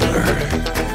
longer.